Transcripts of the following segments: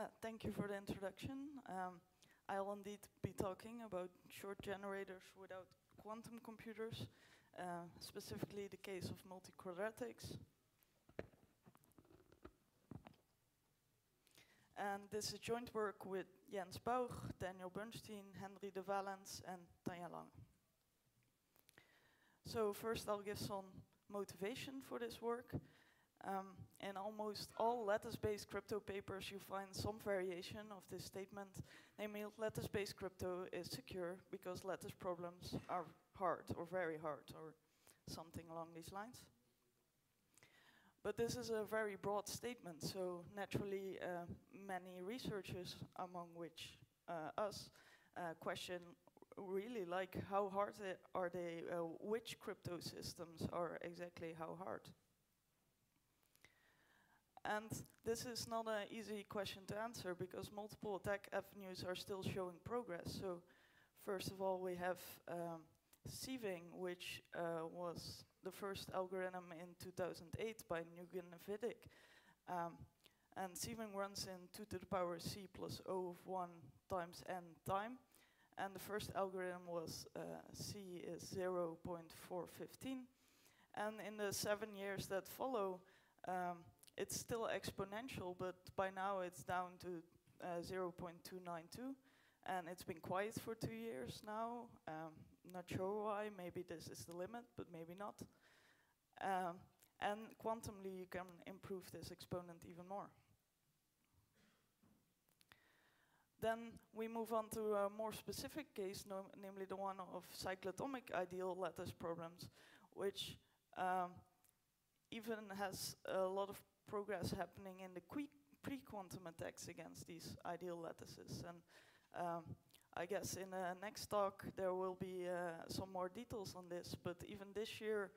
Uh, thank you for the introduction. Um, I'll indeed be talking about short generators without quantum computers, uh, specifically the case of multi-quadratics. And this is joint work with Jens Bauch, Daniel Bernstein, Henry de Valence, and Tanja Lange. So first I'll give some motivation for this work. Um, in almost all lattice-based crypto papers, you find some variation of this statement, namely lattice-based crypto is secure because lattice problems are hard or very hard or something along these lines. But this is a very broad statement, so naturally uh, many researchers, among which uh, us, uh, question really like how hard are they, uh, which crypto systems are exactly how hard. And this is not an easy question to answer because multiple attack avenues are still showing progress. So first of all, we have um, sieving, which uh, was the first algorithm in 2008 by Nguyen and Vidick. Um, and sieving runs in 2 to the power c plus o of 1 times n time. And the first algorithm was uh, c is 0.415. And in the seven years that follow, um, it's still exponential, but by now it's down to uh, 0.292. And it's been quiet for two years now. Um, not sure why, maybe this is the limit, but maybe not. Um, and quantumly, you can improve this exponent even more. Then we move on to a more specific case, no, namely the one of cyclotomic ideal lattice problems, which um, even has a lot of progress happening in the pre-quantum attacks against these ideal lattices. And um, I guess in the next talk there will be uh, some more details on this, but even this year,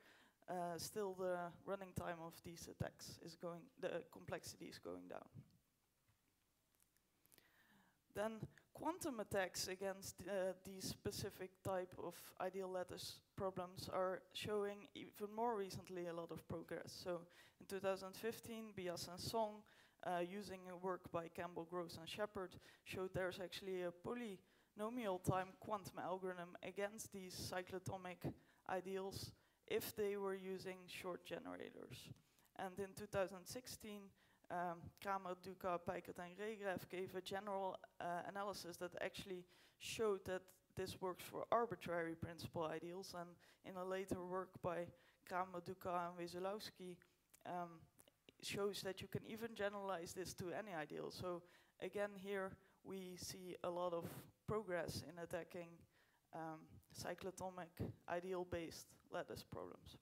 uh, still the running time of these attacks is going, the complexity is going down. Then quantum attacks against uh, these specific type of ideal lattice problems are showing even more recently a lot of progress. So in 2015, Biasse and Song uh, using a work by Campbell, Groves, and Shepherd, showed there's actually a polynomial time quantum algorithm against these cyclotomic ideals if they were using short generators. And in 2016, um, Cramer, Ducas, Peikert, and Regev gave a general uh, analysis that actually showed that this works for arbitrary principal ideals. And in a later work by Cramer, Ducas, and Wesolowski, um, shows that you can even generalize this to any ideal. So again, here we see a lot of progress in attacking um, cyclotomic ideal-based lattice problems.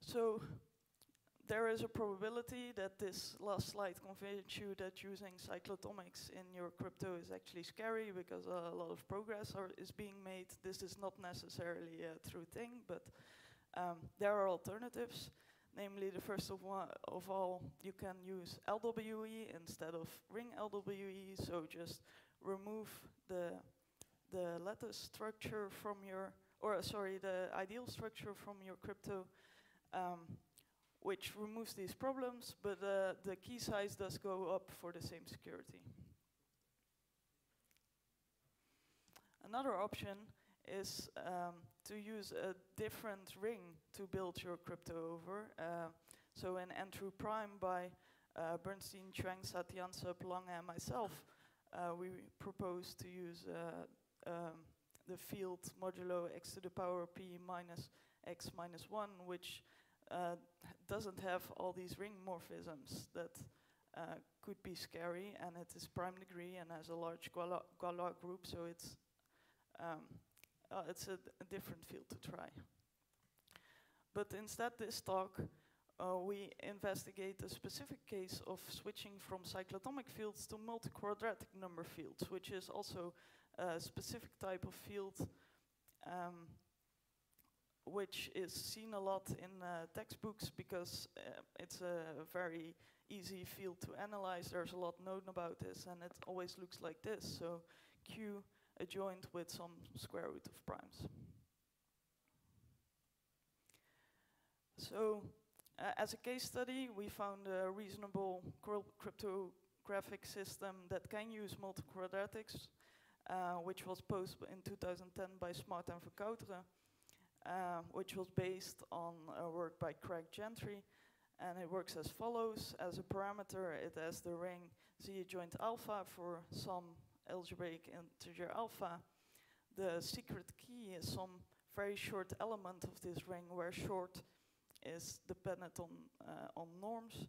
So there is a probability that this last slide convinced you that using cyclotomics in your crypto is actually scary because a lot of progress are, is being made. This is not necessarily a true thing, but um, there are alternatives. Namely, the first of, one, of all, you can use LWE instead of ring LWE, so just remove the, the lattice structure from your, or sorry, the ideal structure from your crypto, um, which removes these problems, but uh, the key size does go up for the same security. Another option is um, to use a different ring to build your crypto over. Uh, so in NTRU Prime by uh, Bernstein, Chuengsatiansup, Lange, and myself, uh, we propose to use uh, um, the field modulo x to the power p minus x minus 1, which uh, doesn't have all these ring morphisms that uh, could be scary, and it is prime degree and has a large Galois group, so it's um, uh, it's a, different field to try. But instead, this talk, uh, we investigate a specific case of switching from cyclotomic fields to multi-quadratic number fields, which is also a specific type of field um, which is seen a lot in uh, textbooks because uh, it's a very easy field to analyze. There's a lot known about this, and it always looks like this. So Q adjoined with some square root of primes. So uh, as a case study, we found a reasonable cryptographic system that can use multi-quadratics, uh, which was posed in 2010 by Smart and Vercauteren, uh, which was based on a work by Craig Gentry. And it works as follows. As a parameter, it has the ring Z joint alpha for some algebraic integer alpha. The secret key is some very short element of this ring where short is dependent on, uh, on norms.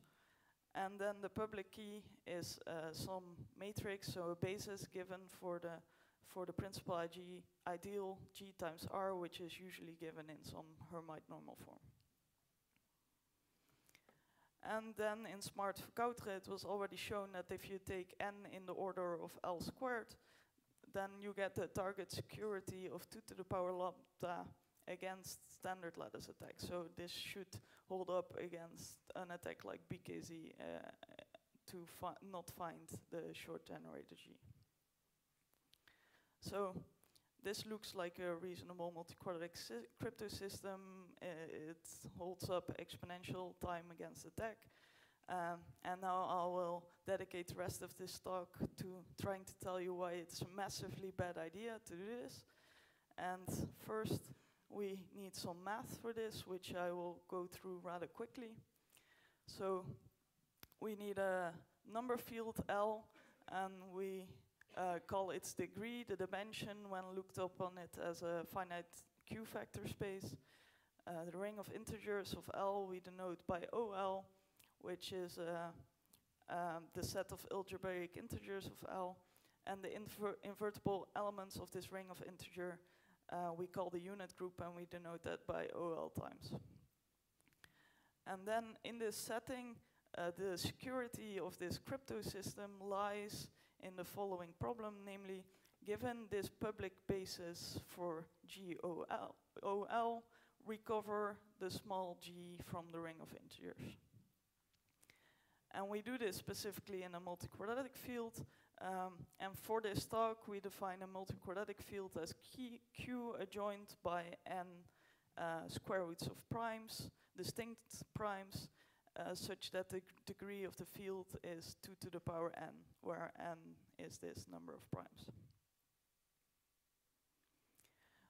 And then the public key is uh, some matrix, so a basis given for the for the principal IG ideal G times R, which is usually given in some Hermite normal form. And then in Smart Vercauteren, it was already shown that if you take n in the order of L squared, then you get the target security of 2 to the power lambda against standard lattice attack. So this should hold up against an attack like BKZ uh, to fi not find the short generator G. So this looks like a reasonable multi-quadratic crypto system. Uh, it holds up exponential time against attack. Um, and now I will dedicate the rest of this talk to trying to tell you why it's a massively bad idea to do this. And first, we need some math for this, which I will go through rather quickly. So we need a number field L, and we uh, call its degree the dimension when looked upon it as a finite Q factor space. Uh, the ring of integers of L we denote by OL, which is uh, um, the set of algebraic integers of L, and the inver invertible elements of this ring of integer uh, we call the unit group and we denote that by OL times. And then in this setting, uh, the security of this crypto system lies in the following problem, namely, given this public basis for GOL, OL, recover the small g from the ring of integers. And we do this specifically in a multi-quadratic field, um, and for this talk, we define a multi-quadratic field as Q adjoined by n uh, square roots of primes, distinct primes, uh, such that the degree of the field is 2 to the power n, where n is this number of primes.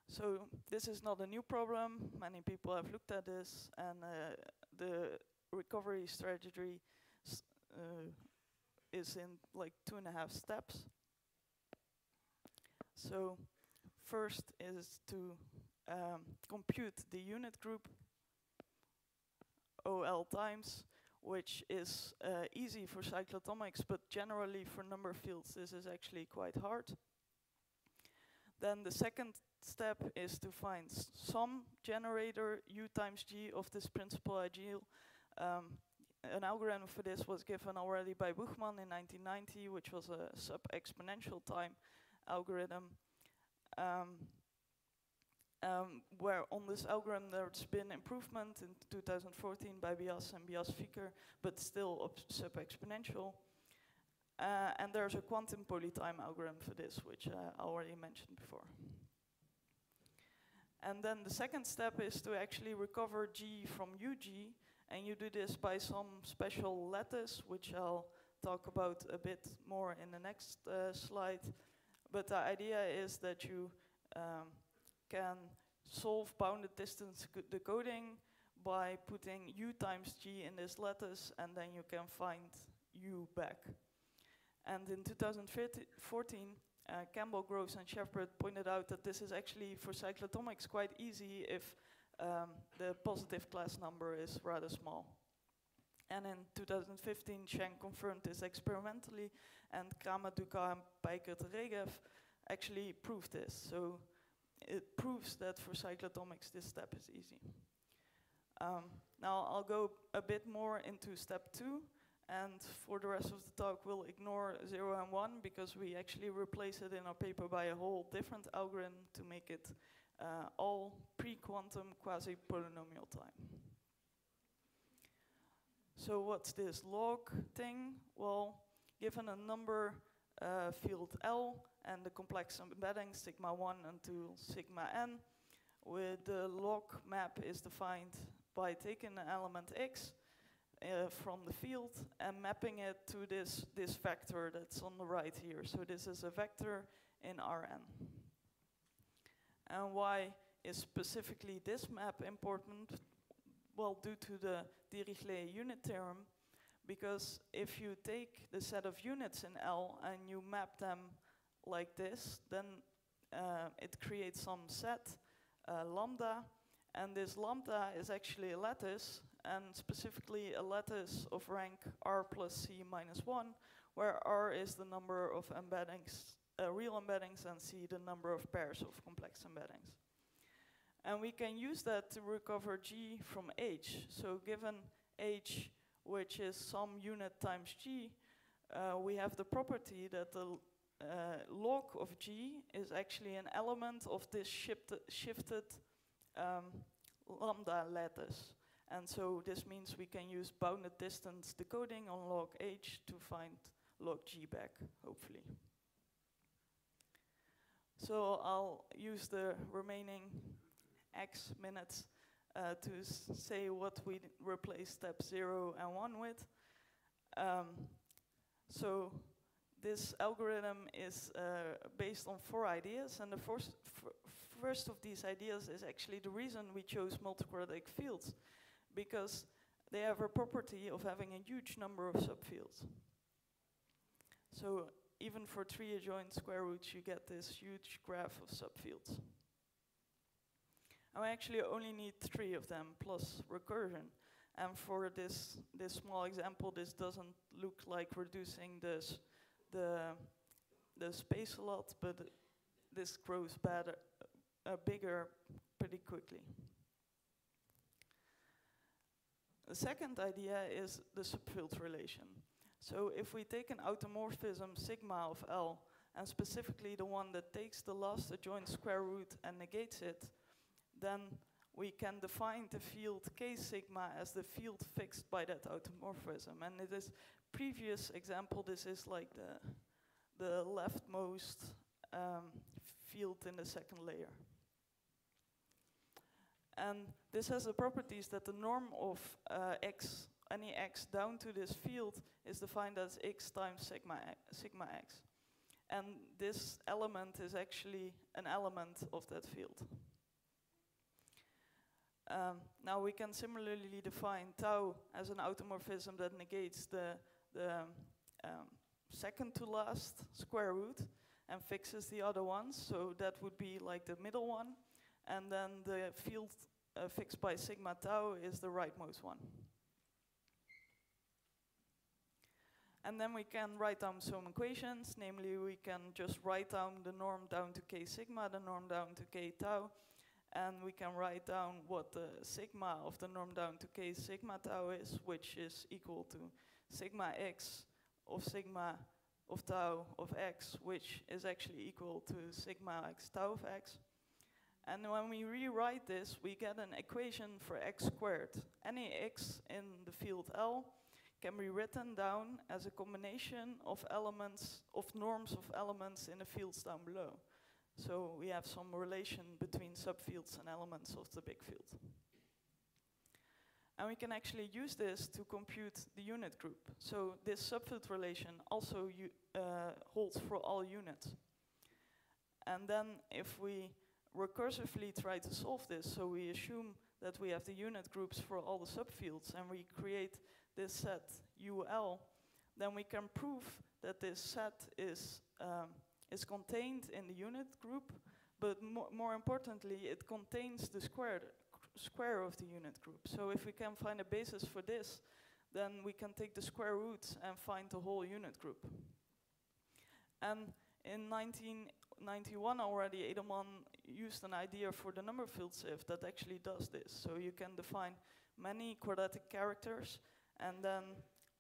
So this is not a new problem. Many people have looked at this, and uh, the recovery strategy uh, is in like two and a half steps. So first is to um, compute the unit group OL times, which is uh, easy for cyclotomics, but generally for number fields this is actually quite hard. Then the second step is to find some generator U times G of this principal ideal. Um, an algorithm for this was given already by Buchmann in 1990, which was a sub-exponential time algorithm. Um, um, where on this algorithm there's been improvement in 2014 by Biasse and Biasse-Fieker, but still sub-exponential. Uh, and there's a quantum polytime algorithm for this, which uh, I already mentioned before. And then the second step is to actually recover G from UG, and you do this by some special lattice, which I'll talk about a bit more in the next uh, slide. But the idea is that you um, can solve bounded distance decoding by putting u times g in this lattice, and then you can find u back. And in 2014, uh, Campbell, Groves, and Shepherd pointed out that this is actually, for cyclotomics, quite easy if um, the positive class number is rather small. And in 2015, Cheng confirmed this experimentally, and Cramer, Ducas, and Peikert Regev actually proved this. So it proves that for cyclotomics, this step is easy. Um, now I'll go a bit more into step two, and for the rest of the talk, we'll ignore zero and one because we actually replace it in our paper by a whole different algorithm to make it uh, all pre-quantum quasi-polynomial time. So what's this log thing? Well, given a number uh, field L and the complex embedding sigma 1 until sigma n, with the log map is defined by taking an element x uh, from the field and mapping it to this, this vector that's on the right here. So this is a vector in Rn. And why is specifically this map important? Well, due to the Dirichlet unit theorem, because if you take the set of units in L and you map them like this, then uh, it creates some set, uh, lambda, and this lambda is actually a lattice, and specifically a lattice of rank r plus c minus 1, where r is the number of embeddings, uh, real embeddings, and c the number of pairs of complex embeddings. And we can use that to recover g from h. So given h, which is some unit times g, uh, we have the property that the uh, log of g is actually an element of this shifted, shifted um, lambda lattice. And so this means we can use bounded distance decoding on log h to find log g back, hopefully. So I'll use the remaining x minutes uh, to say what we replace step 0 and 1 with. Um, so this algorithm is uh, based on four ideas, and the first of these ideas is actually the reason we chose multiquadratic fields because they have a property of having a huge number of subfields. So even for three adjoint square roots, you get this huge graph of subfields. And we actually only need three of them plus recursion. And for this, this small example, this doesn't look like reducing this, the, the space a lot, but this grows better, uh, bigger pretty quickly. The second idea is the subfield relation. So if we take an automorphism sigma of L, and specifically the one that takes the last adjoint square root and negates it, then we can define the field k sigma as the field fixed by that automorphism. And in this previous example, this is like the, the leftmost um, field in the second layer. And this has the properties that the norm of uh, x, any x down to this field is defined as x times sigma, sigma x. And this element is actually an element of that field. Um, now we can similarly define tau as an automorphism that negates the, the um, second to last square root and fixes the other ones. So that would be like the middle one. And then the field uh, fixed by sigma tau is the rightmost one. And then we can write down some equations, namely we can just write down the norm down to k sigma, the norm down to k tau, and we can write down what the sigma of the norm down to k sigma tau is, which is equal to sigma x of sigma of tau of x, which is actually equal to sigma x tau of x. And when we rewrite this, we get an equation for x squared. Any x in the field L can be written down as a combination of elements, of norms of elements in the fields down below. So we have some relation between subfields and elements of the big field. And we can actually use this to compute the unit group. So this subfield relation also uh, holds for all units. And then if we recursively try to solve this. So we assume that we have the unit groups for all the subfields and we create this set UL, then we can prove that this set is, um, is contained in the unit group, but mo more importantly, it contains the square, square of the unit group. So if we can find a basis for this, then we can take the square roots and find the whole unit group. And in 1991 already, Adleman used an idea for the number field sieve that actually does this. So you can define many quadratic characters and then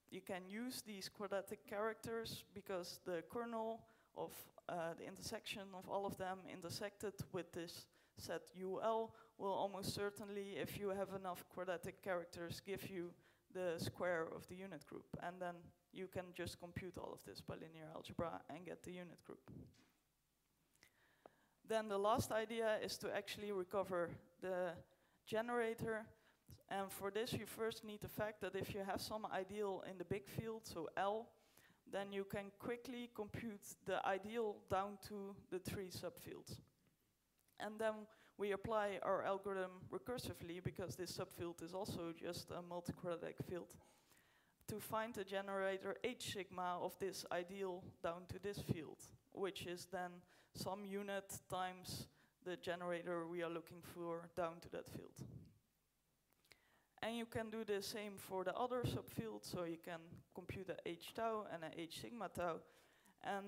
you can use these quadratic characters because the kernel of uh, the intersection of all of them intersected with this set UL will almost certainly, if you have enough quadratic characters, give you the square of the unit group. And then you can just compute all of this by linear algebra and get the unit group. Then the last idea is to actually recover the generator And for this, you first need the fact that if you have some ideal in the big field, so L, then you can quickly compute the ideal down to the three subfields. And then we apply our algorithm recursively, because this subfield is also just a multi-quadratic field, to find the generator H sigma of this ideal down to this field, which is then some unit times the generator we are looking for down to that field. And you can do the same for the other subfield, so you can compute a h tau and a h sigma tau, and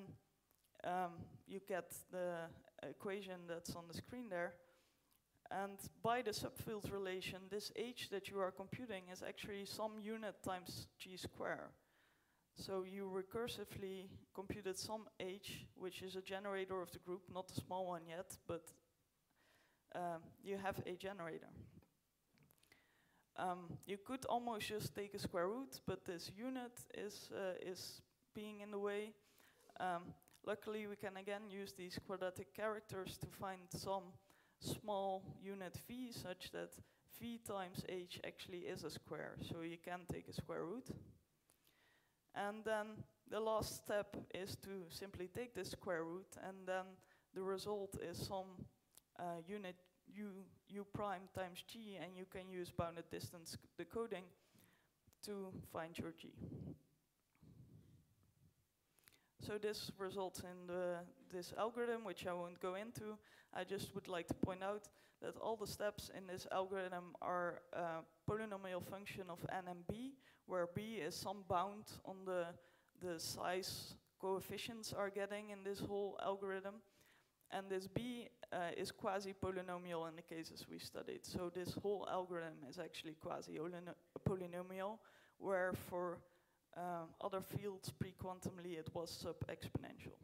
um, you get the equation that's on the screen there. And by the subfield relation, this h that you are computing is actually some unit times g square. So you recursively computed some h, which is a generator of the group, not a small one yet, but um, you have a generator. Um, you could almost just take a square root, but this unit is, uh, is being in the way. Um, luckily, we can again use these quadratic characters to find some small unit v such that v times h actually is a square, so you can take a square root. And then the last step is to simply take this square root, and then the result is some uh, unit u, u prime times g, and you can use bounded distance decoding to find your g. So this results in the, this algorithm, which I won't go into. I just would like to point out that all the steps in this algorithm are a polynomial function of n and b, where b is some bound on the, the size coefficients are getting in this whole algorithm. And this b uh, is quasi-polynomial in the cases we studied. So this whole algorithm is actually quasi-polynomial, where for um, other fields pre-quantumly it was sub-exponential.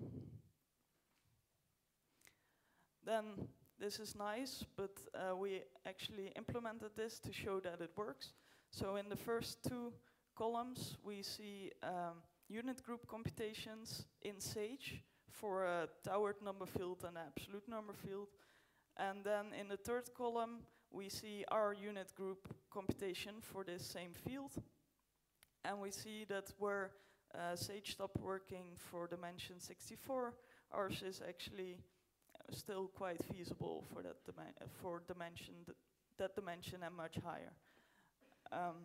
Then this is nice, but uh, we actually implemented this to show that it works. So in the first two columns, we see um, unit group computations in SAGE for a towered number field and absolute number field. And then in the third column, we see our unit group computation for this same field. And we see that where uh, Sage stopped working for dimension 64, ours is actually uh, still quite feasible for that uh, for dimension that dimension and much higher. Um,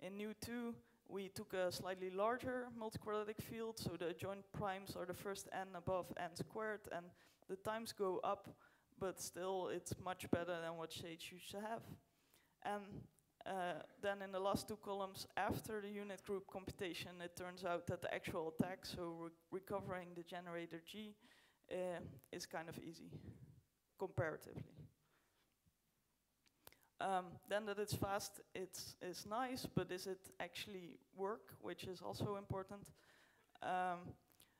in Nu 2, we took a slightly larger multiquadratic field, so the adjoint primes are the first n above n squared, and the times go up, but still it's much better than what Sage used to have. And uh, then in the last two columns, after the unit group computation, it turns out that the actual attack, so re recovering the generator G, uh, is kind of easy, comparatively. Um, then that it's fast, it's, nice, but is it actually work, which is also important. Um,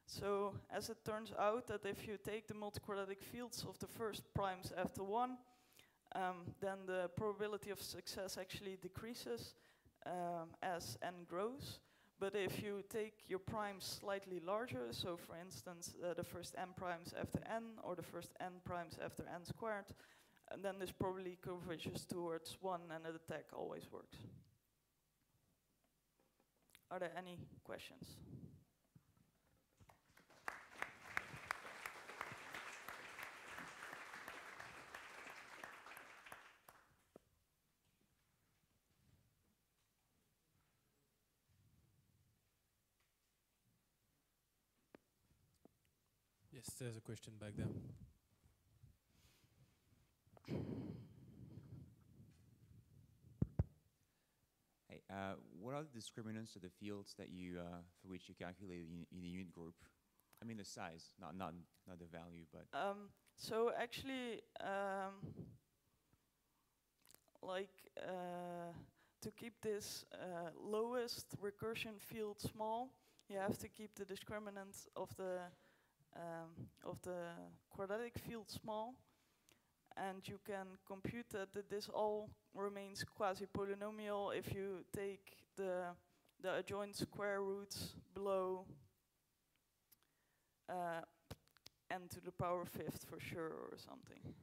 so as it turns out that if you take the multiquadratic fields of the first primes after one, um, then the probability of success actually decreases um, as n grows. But if you take your primes slightly larger, so for instance, uh, the first n primes after n, or the first n primes after n squared, and then this probably converges towards one and the attack always works. Are there any questions? Yes, there's a question back there. Uh, what are the discriminants of the fields that you, uh, for which you calculate in, the unit group? I mean the size, not not not the value, but. Um, so actually, um, like uh, to keep this uh, lowest recursion field small, you have to keep the discriminant of the um, of the quadratic field small. And you can compute that, that this all remains quasi-polynomial if you take the, the adjoint square roots below uh, n to the power fifth for sure or something,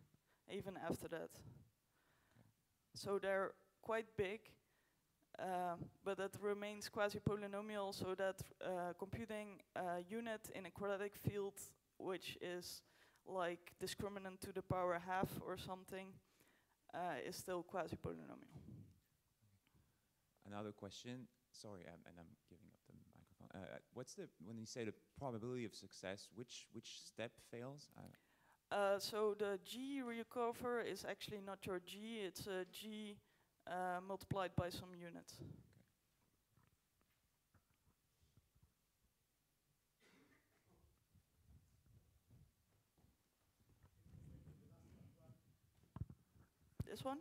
even after that. So they're quite big, uh, but that remains quasi-polynomial, so that uh, computing a unit in a quadratic field, which is like discriminant to the power half or something, uh, is still quasi-polynomial. Another question. Sorry, um, and I'm giving up the microphone. Uh, what's the when you say the probability of success? Which which step fails? Uh, Uh, so the G recover is actually not your G, it's a G uh, multiplied by some unit. This one?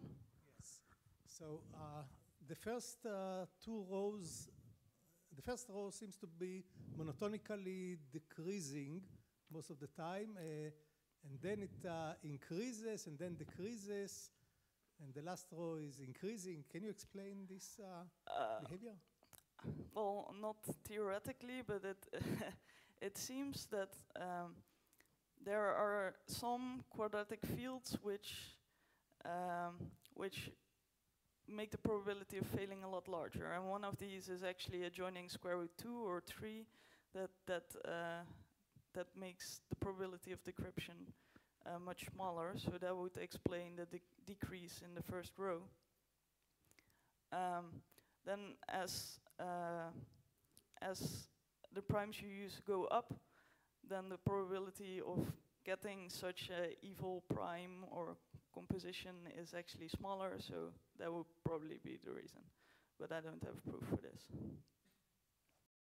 Yes. So uh, the first uh, two rows, the first row seems to be monotonically decreasing most of the time, uh, and then it uh, increases and then decreases, and the last row is increasing. Can you explain this uh, Uh, behavior? well, not theoretically, but it it seems that um, there are some quadratic fields which um, which make the probability of failing a lot larger, and one of these is actually adjoining square root two or three, that that uh, that makes the probability of decryption uh, much smaller. So that would explain the de- decrease in the first row. Um, then as uh, as the primes you use go up, then the probability of getting such a evil prime or composition is actually smaller, so that would probably be the reason. But I don't have proof for this.